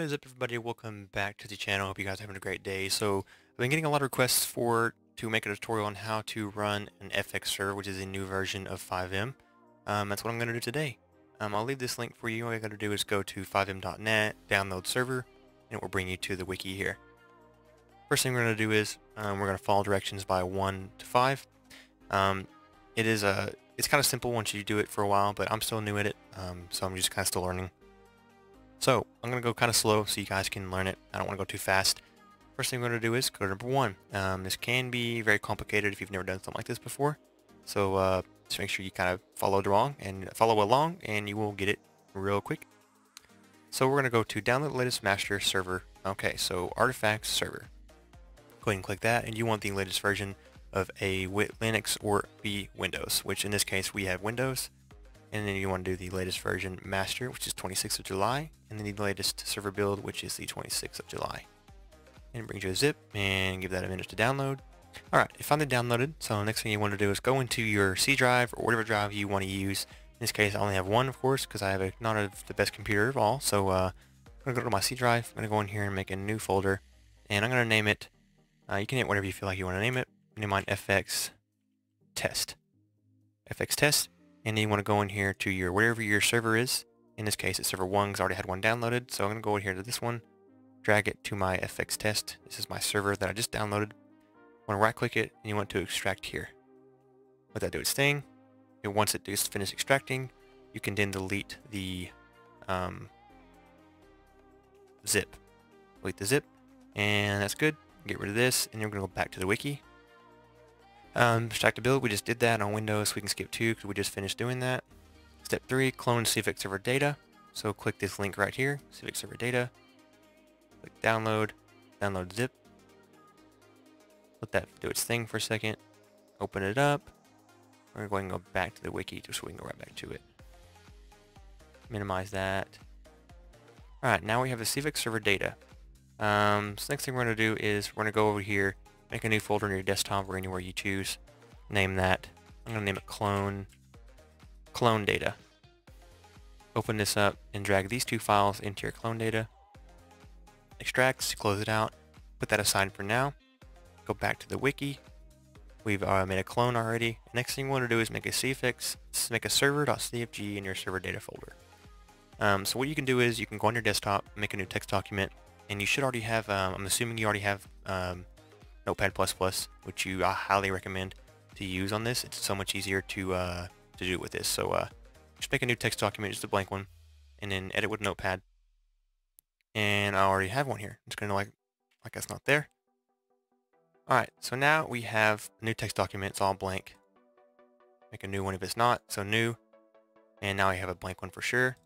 What is up everybody? Welcome back to the channel. Hope you guys are having a great day. So I've been getting a lot of requests for to make a tutorial on how to run an FX server, which is a new version of FiveM. Um, that's what I'm going to do today. Um, I'll leave this link for you. All you got to do is go to FiveM.net, download server, and it will bring you to the wiki here. First thing we're going to do is um, we're going to follow directions by 1 to 5. Um, it is a it's kind of simple once you do it for a while, but I'm still new at it, um, so I'm just kind of still learning. So I'm going to go kind of slow so you guys can learn it. I don't want to go too fast. First thing we're going to do is go number one. Um, this can be very complicated if you've never done something like this before. So uh, just make sure you kind of follow along and follow along and you will get it real quick. So we're going to go to download latest master server. Okay, so artifacts server. Go ahead and click that and you want the latest version of a Linux or B Windows, which in this case we have Windows and then you want to do the latest version master which is 26th of July and then the latest server build which is the 26th of July. And it brings you a zip and give that a minute to download. Alright it finally downloaded so the next thing you want to do is go into your C drive or whatever drive you want to use. In this case I only have one of course because I have a, not a, the best computer of all. So uh, I'm going to go to my C drive. I'm going to go in here and make a new folder. And I'm going to name it uh, you can name it whatever you feel like you want to name it. Name mine FX test. FX test and then you want to go in here to your wherever your server is. In this case, it's server 1 because I already had one downloaded. So I'm going to go in here to this one, drag it to my FX test. This is my server that I just downloaded. Want to right click it and you want to extract here. Let that do its thing. And once it does finish extracting, you can then delete the um, zip. Delete the zip and that's good. Get rid of this and you're going to go back to the wiki um, extract a build, we just did that on Windows, we can skip two because we just finished doing that. Step three, clone CFX server data. So click this link right here, CFX server data. Click download, download zip. Let that do its thing for a second. Open it up. We're going to go back to the wiki just so we can go right back to it. Minimize that. Alright, now we have the CFX server data. Um, so next thing we're going to do is we're going to go over here Make a new folder on your desktop or anywhere you choose. Name that. I'm going to name it clone, clone data. Open this up and drag these two files into your clone data. Extracts, close it out. Put that aside for now. Go back to the wiki. We've uh, made a clone already. Next thing you want to do is make a cfix, make a server.cfg in your server data folder. Um, so what you can do is you can go on your desktop, make a new text document, and you should already have, um, I'm assuming you already have um, Notepad++, which you I highly recommend to use on this. It's so much easier to uh, to do it with this. So uh, just make a new text document, just a blank one, and then edit with Notepad. And I already have one here. Just gonna like like that's not there. Alright, so now we have a new text document, it's all blank. Make a new one if it's not, so new. And now I have a blank one for sure.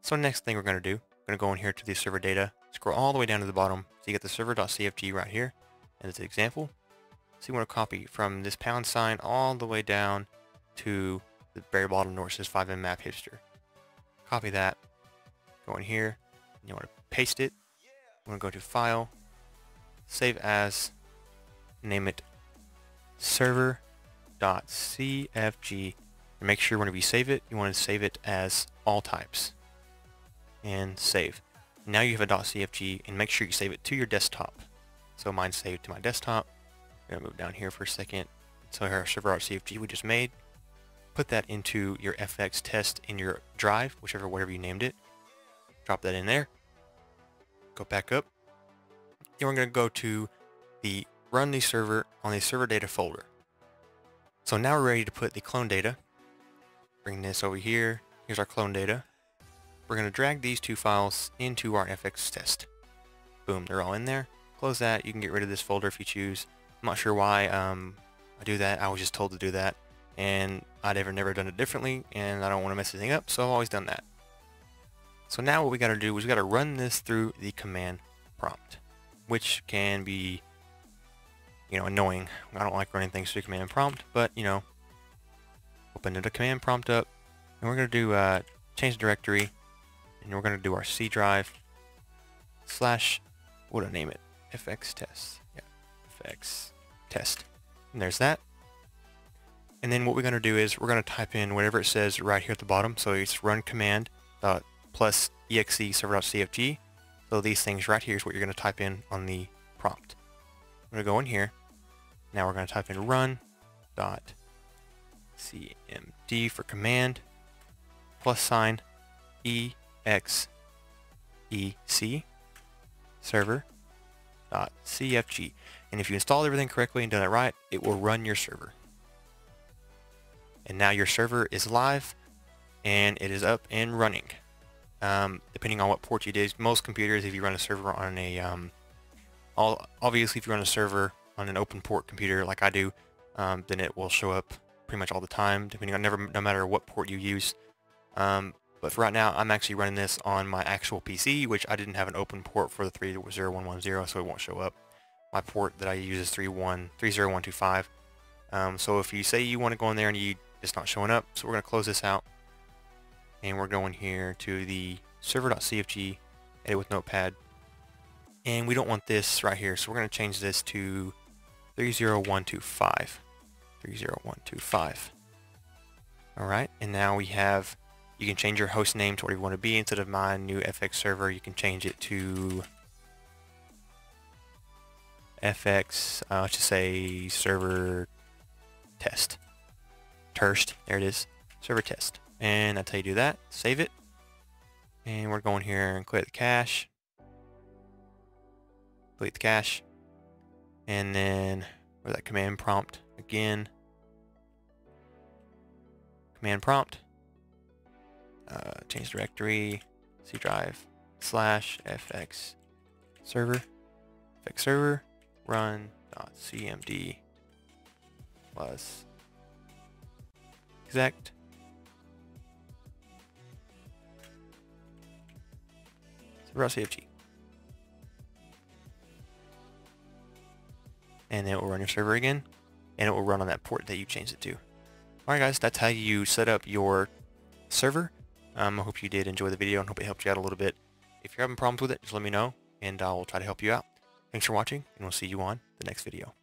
So next thing we're going to do, we're going to go in here to the server data, scroll all the way down to the bottom, so you get the server.cfg right here as an example. So you want to copy from this pound sign all the way down to the very bottom where it says FiveM map hipster. Copy that, go in here, you want to paste it. You want to go to File, Save As, name it server.cfg, and make sure whenever you save it, you want to save it as all types. And save. Now you have a .cfg, and make sure you save it to your desktop. So mine's saved to my desktop. I'm to move down here for a second. So our server CFG we just made. Put that into your FX test in your drive, whichever whatever you named it. Drop that in there. Go back up. Then we're going to go to the run the server on the server data folder. So now we're ready to put the clone data. Bring this over here. Here's our clone data. We're going to drag these two files into our FX test. Boom, they're all in there close that. You can get rid of this folder if you choose. I'm not sure why um, I do that. I was just told to do that. And I'd ever never done it differently, and I don't want to mess anything up, so I've always done that. So now what we got to do is we got to run this through the command prompt, which can be, you know, annoying. I don't like running things through command prompt, but, you know, open the command prompt up, and we're going to do uh, change directory, and we're going to do our C drive slash, what do I name it? Fx test. Yeah, fx test. And there's that. And then what we're going to do is we're going to type in whatever it says right here at the bottom. So it's run command dot plus exe server.cfg. So these things right here is what you're going to type in on the prompt. I'm going to go in here. Now we're going to type in run dot cmd for command plus sign ex ec server cfg. And if you installed everything correctly and done it right, it will run your server. And now your server is live and it is up and running. Um, depending on what port you did, most computers, if you run a server on a, um, all, obviously if you run a server on an open port computer like I do, um, then it will show up pretty much all the time, depending on never, no matter what port you use. Um, but for right now, I'm actually running this on my actual PC, which I didn't have an open port for the 30110, so it won't show up. My port that I use is 31, 30125. Um, so if you say you want to go in there and you it's not showing up, so we're going to close this out. And we're going here to the server.cfg, edit with notepad. And we don't want this right here, so we're going to change this to 30125. 30125. Alright, and now we have, you can change your host name to where you want to be. Instead of my new FX server, you can change it to FX, uh, let's just say server test. Turst, there it is, server test. And that's how you do that. Save it. And we're going here and clear the cache. Delete the cache. And then, where that command prompt again. Command prompt. Uh, change directory. C drive slash fx server. fx server run dot cmd plus exec CFG. And then it will run your server again, and it will run on that port that you changed it to. Alright guys, that's how you set up your server. Um, I hope you did enjoy the video and hope it helped you out a little bit. If you're having problems with it, just let me know, and I'll try to help you out. Thanks for watching, and we'll see you on the next video.